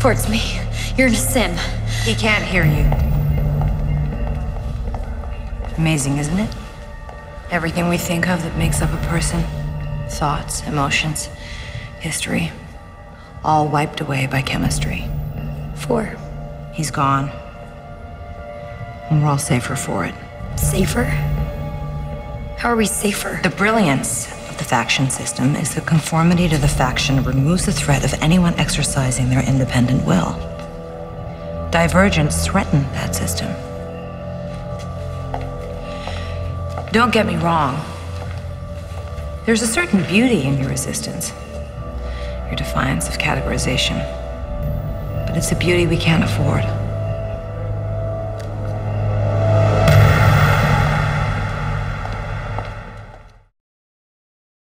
Towards me. You're in a sim. He can't hear you. Amazing, isn't it? Everything we think of that makes up a person thoughts, emotions, history all wiped away by chemistry. Four. He's gone. And we're all safer for it. Safer? How are we safer? The brilliance the faction system is that conformity to the faction removes the threat of anyone exercising their independent will. Divergents threaten that system. Don't get me wrong. There's a certain beauty in your resistance, your defiance of categorization. But it's a beauty we can't afford.